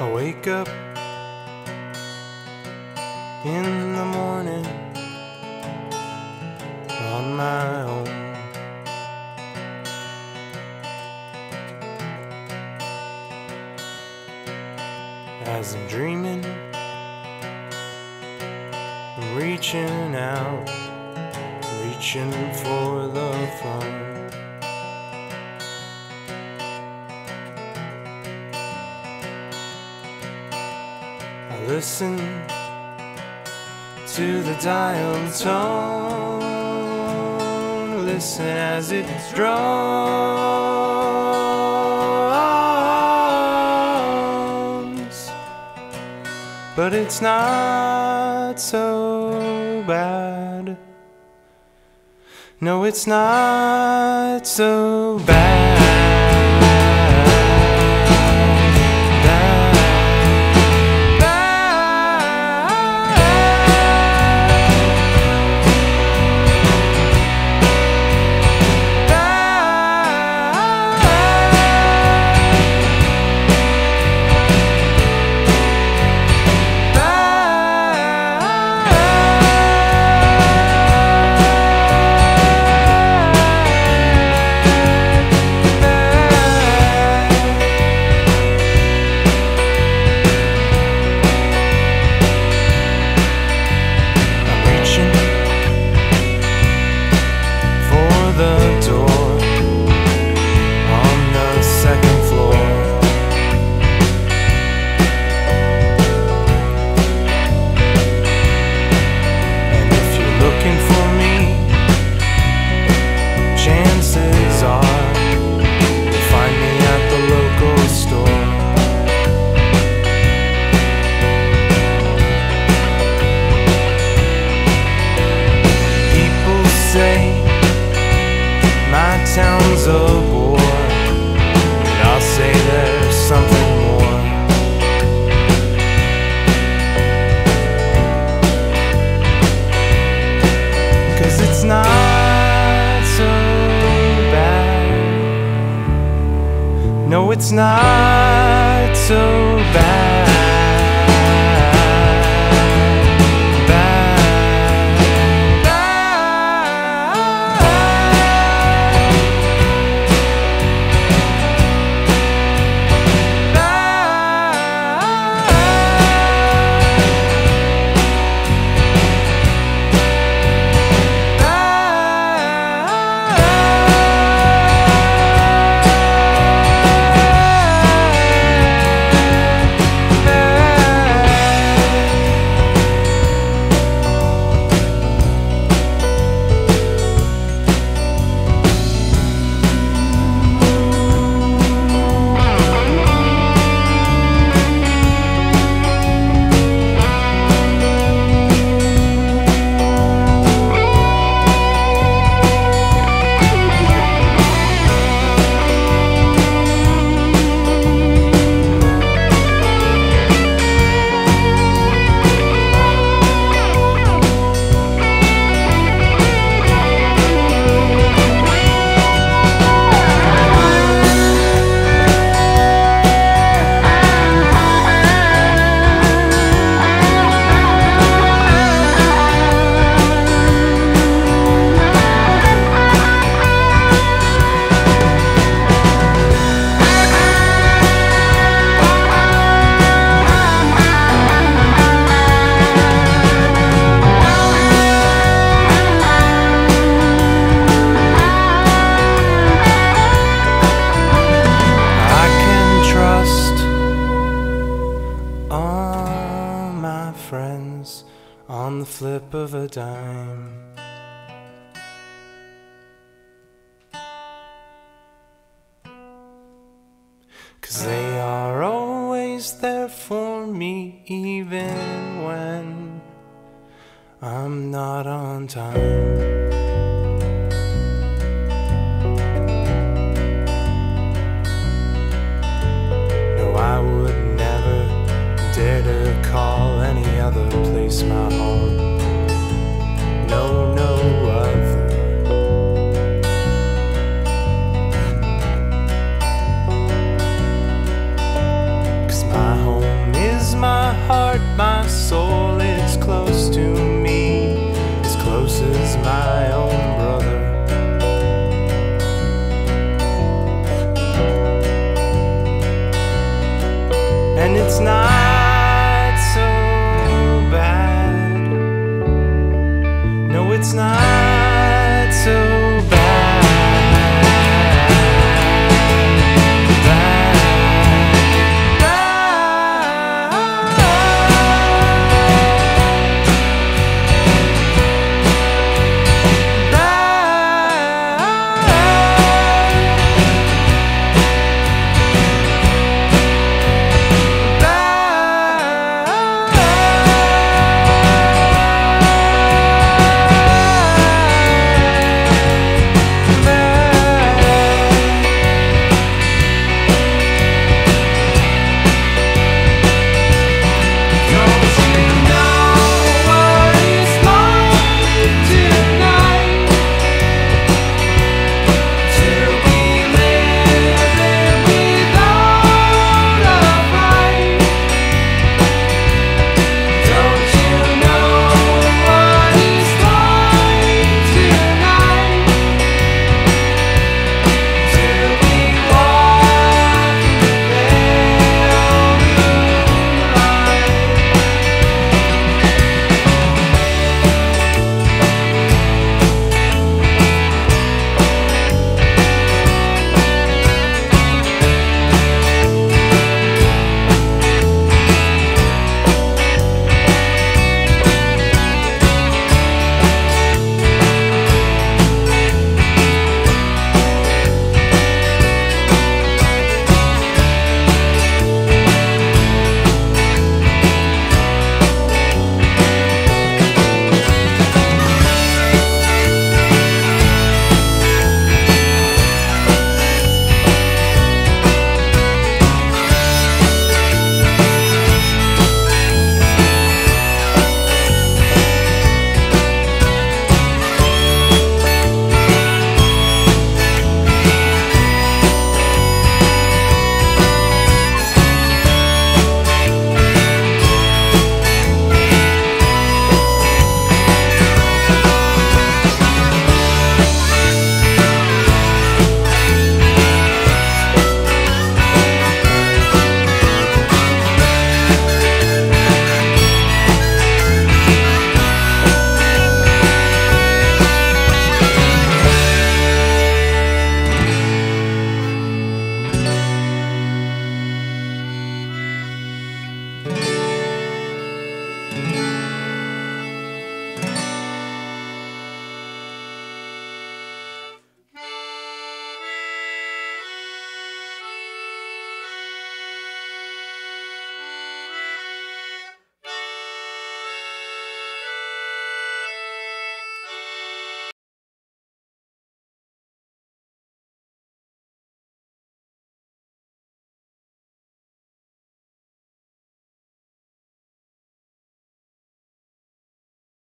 I wake up in the morning on my own. As I'm dreaming, I'm reaching out, reaching for the phone. Listen to the dial tone, listen as it drones. But it's not so bad. No, it's not so bad. It's not flip of a dime. Cause they are always there for me, even when I'm not on time. No, I would never dare to call any other place my home.